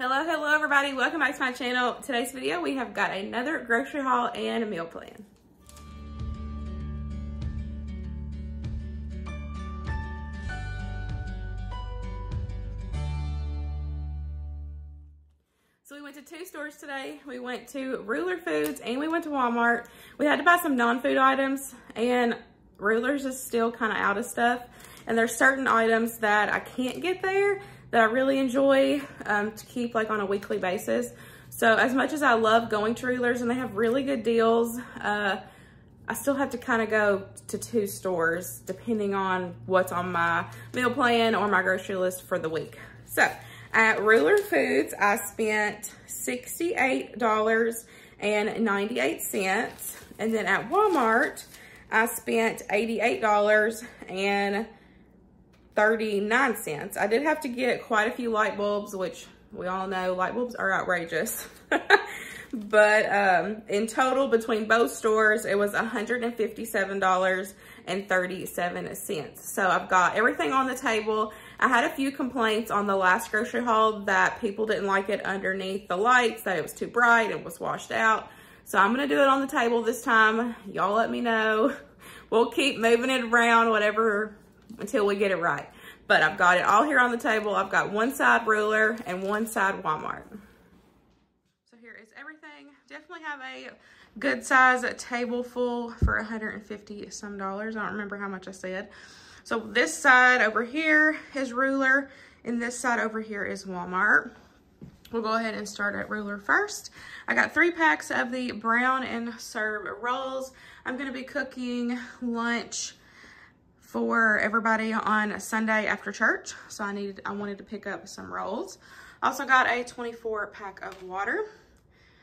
Hello, hello everybody. Welcome back to my channel. Today's video, we have got another grocery haul and a meal plan. So we went to two stores today. We went to Ruler Foods and we went to Walmart. We had to buy some non-food items and Rulers is still kind of out of stuff. And there's certain items that I can't get there that I really enjoy um, to keep like on a weekly basis. So as much as I love going to Rulers and they have really good deals, uh, I still have to kind of go to two stores depending on what's on my meal plan or my grocery list for the week. So at Ruler Foods, I spent $68.98. And then at Walmart, I spent $88 39 cents. I did have to get quite a few light bulbs, which we all know light bulbs are outrageous. but um, in total, between both stores, it was $157.37. So I've got everything on the table. I had a few complaints on the last grocery haul that people didn't like it underneath the lights, that it was too bright, it was washed out. So I'm gonna do it on the table this time. Y'all let me know. We'll keep moving it around, whatever until we get it right. But I've got it all here on the table. I've got one side ruler and one side Walmart. So here is everything. Definitely have a good size table full for 150 some dollars. I don't remember how much I said. So this side over here is ruler and this side over here is Walmart. We'll go ahead and start at ruler first. I got three packs of the brown and serve rolls. I'm gonna be cooking lunch for everybody on Sunday after church. So I needed, I wanted to pick up some rolls. Also got a 24 pack of water.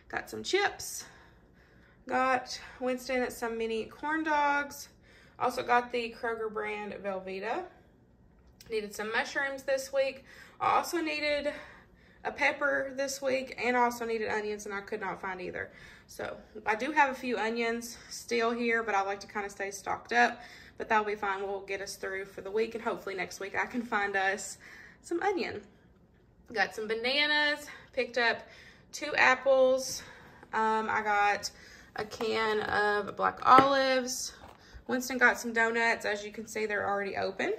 Got some chips. Got Winston some mini corn dogs. Also got the Kroger brand Velveeta. Needed some mushrooms this week. Also needed a pepper this week and also needed onions and I could not find either. So I do have a few onions still here, but I like to kind of stay stocked up but that'll be fine. We'll get us through for the week and hopefully next week I can find us some onion. Got some bananas, picked up two apples. Um, I got a can of black olives. Winston got some donuts. As you can see, they're already open.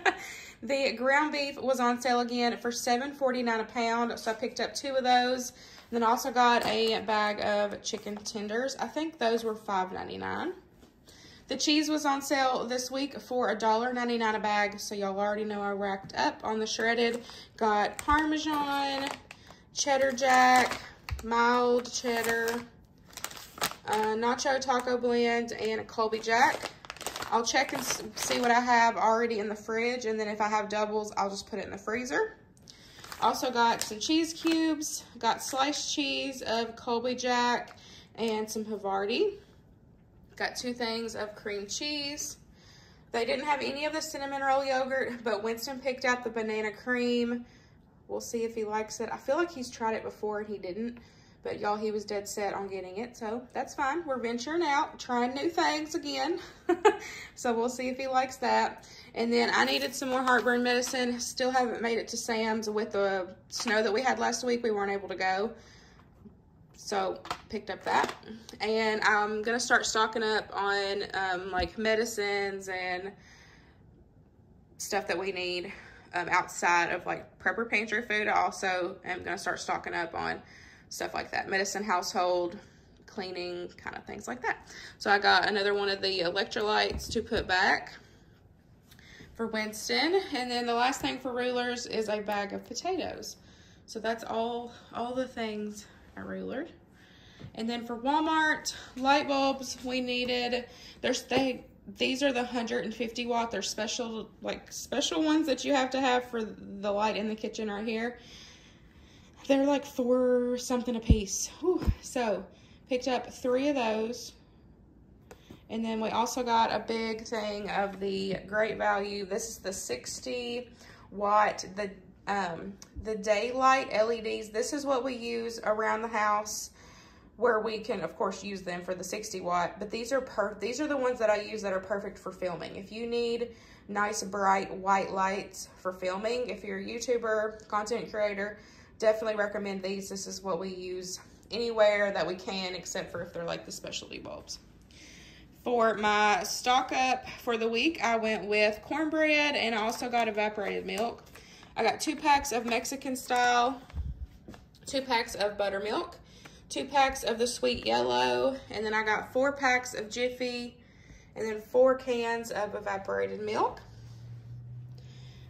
the ground beef was on sale again for $7.49 a pound, so I picked up two of those. And then also got a bag of chicken tenders. I think those were $5.99. The cheese was on sale this week for $1.99 a bag, so y'all already know I racked up on the shredded. Got Parmesan, Cheddar Jack, mild cheddar, uh, nacho taco blend, and Colby Jack. I'll check and see what I have already in the fridge, and then if I have doubles, I'll just put it in the freezer. Also got some cheese cubes, got sliced cheese of Colby Jack, and some Havarti. Got two things of cream cheese. They didn't have any of the cinnamon roll yogurt, but Winston picked out the banana cream. We'll see if he likes it. I feel like he's tried it before and he didn't, but y'all, he was dead set on getting it, so that's fine. We're venturing out, trying new things again. so we'll see if he likes that. And then I needed some more heartburn medicine. Still haven't made it to Sam's with the snow that we had last week. We weren't able to go. So picked up that. And I'm going to start stocking up on um, like medicines and stuff that we need um, outside of like prepper pantry food. I also am going to start stocking up on stuff like that. Medicine, household, cleaning, kind of things like that. So I got another one of the electrolytes to put back for Winston. And then the last thing for rulers is a bag of potatoes. So that's all, all the things a ruler. And then for Walmart, light bulbs, we needed, there's they, these are the 150 watt, they're special, like special ones that you have to have for the light in the kitchen right here. They're like four something a piece. Whew. So picked up three of those. And then we also got a big thing of the great value. This is the 60 watt, the um, the daylight LEDs. This is what we use around the house where we can of course use them for the 60 watt but these are per these are the ones that I use that are perfect for filming if you need nice bright white lights for filming if you're a YouTuber content creator definitely recommend these. This is what we use anywhere that we can, except for if they're like the specialty bulbs. For my stock up for the week, I went with cornbread and I also got evaporated milk. I got two packs of Mexican style, two packs of buttermilk, two packs of the sweet yellow, and then I got four packs of Jiffy, and then four cans of evaporated milk.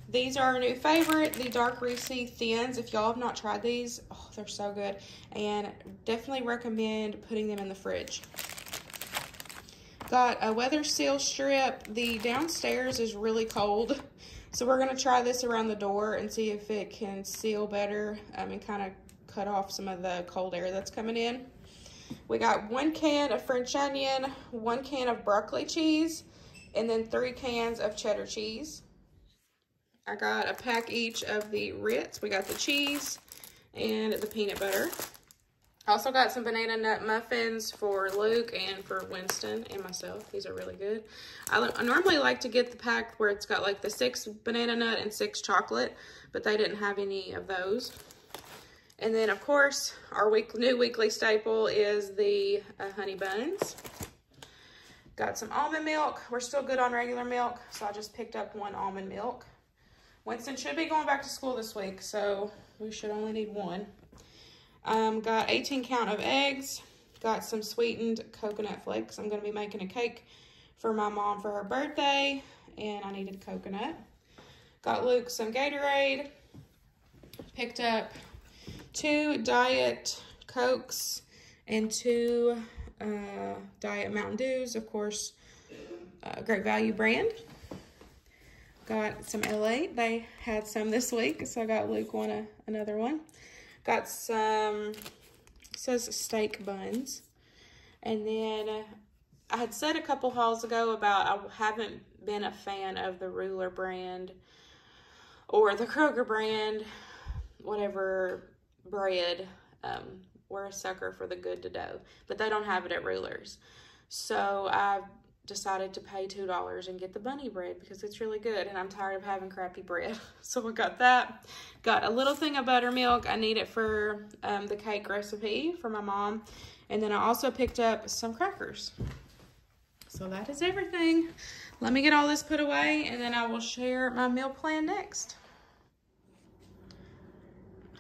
These are a new favorite, the Dark Reese Thins. If y'all have not tried these, oh, they're so good. And definitely recommend putting them in the fridge. Got a weather seal strip. The downstairs is really cold. So we're gonna try this around the door and see if it can seal better um, and kind of cut off some of the cold air that's coming in. We got one can of French onion, one can of broccoli cheese, and then three cans of cheddar cheese. I got a pack each of the Ritz. We got the cheese and the peanut butter. I also got some banana nut muffins for Luke and for Winston and myself. These are really good. I, I, normally like to get the pack where it's got like the six banana nut and six chocolate, but they didn't have any of those. And then, of course, our week, new weekly staple is the uh, honey buns. Got some almond milk. We're still good on regular milk, so I just picked up one almond milk. Winston should be going back to school this week, so we should only need one. Um, got 18 count of eggs. Got some sweetened coconut flakes. I'm going to be making a cake for my mom for her birthday, and I needed coconut. Got Luke some Gatorade. Picked up two Diet Cokes and two uh, Diet Mountain Dews, of course, uh, Great Value brand. Got some L8. They had some this week, so I got Luke one uh, another one. Got some, says steak buns. And then uh, I had said a couple hauls ago about I haven't been a fan of the Ruler brand or the Kroger brand, whatever bread. Um, we're a sucker for the good to dough, but they don't have it at Rulers. So I decided to pay $2 and get the bunny bread because it's really good and I'm tired of having crappy bread. So I got that. Got a little thing of buttermilk. I need it for um, the cake recipe for my mom. And then I also picked up some crackers. So that is everything. Let me get all this put away and then I will share my meal plan next.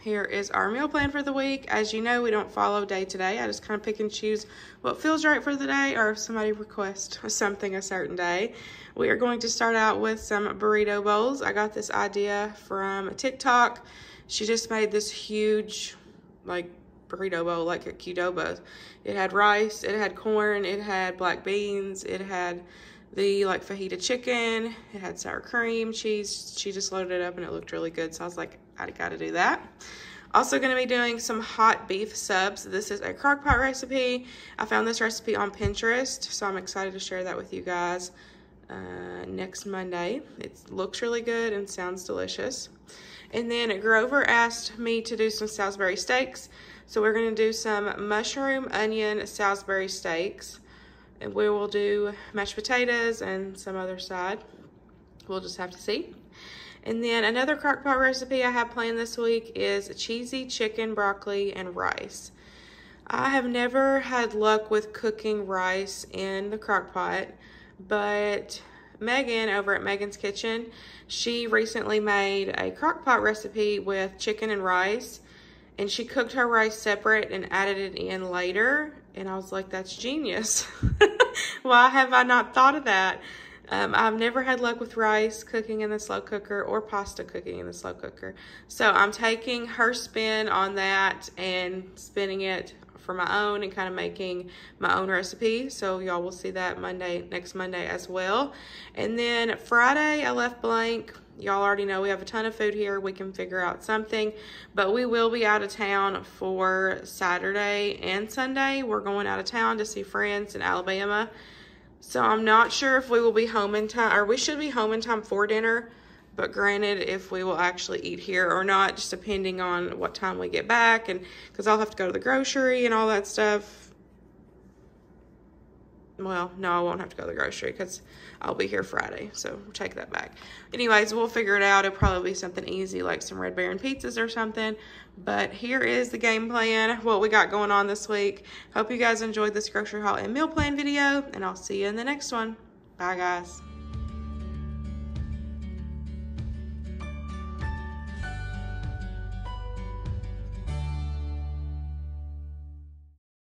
Here is our meal plan for the week. As you know, we don't follow day to day. I just kind of pick and choose what feels right for the day or if somebody requests something a certain day. We are going to start out with some burrito bowls. I got this idea from TikTok. She just made this huge, like, burrito bowl, like a Qdoba. It had rice, it had corn, it had black beans, it had the like fajita chicken. It had sour cream, cheese. She just loaded it up and it looked really good. So I was like, I gotta do that. Also gonna be doing some hot beef subs. This is a crock pot recipe. I found this recipe on Pinterest, so I'm excited to share that with you guys uh, next Monday. It looks really good and sounds delicious. And then Grover asked me to do some Salisbury steaks. So we're gonna do some mushroom, onion, Salisbury steaks. And we will do mashed potatoes and some other side. We'll just have to see. And then another crock pot recipe I have planned this week is cheesy chicken, broccoli, and rice. I have never had luck with cooking rice in the crock pot, but Maegen over at Maegen's Kitchen, she recently made a crock pot recipe with chicken and rice, and she cooked her rice separate and added it in later, and I was like, that's genius. Why have I not thought of that? Um, I've never had luck with rice cooking in the slow cooker or pasta cooking in the slow cooker. So I'm taking her spin on that and spinning it for my own and kind of making my own recipe. So y'all will see that Monday, next Monday as well. And then Friday I left blank. Y'all already know we have a ton of food here. We can figure out something, but we will be out of town for Saturday and Sunday. We're going out of town to see friends in Alabama. So I'm not sure if we will be home in time, or we should be home in time for dinner, but granted, if we will actually eat here or not, just depending on what time we get back, and because I'll have to go to the grocery and all that stuff. Well, no, I won't have to go to the grocery because I'll be here Friday. So take that back. Anyways, we'll figure it out. It'll probably be something easy like some Red Baron pizzas or something. But here is the game plan, what we got going on this week. Hope you guys enjoyed this grocery haul and meal plan video, and I'll see you in the next one. Bye, guys.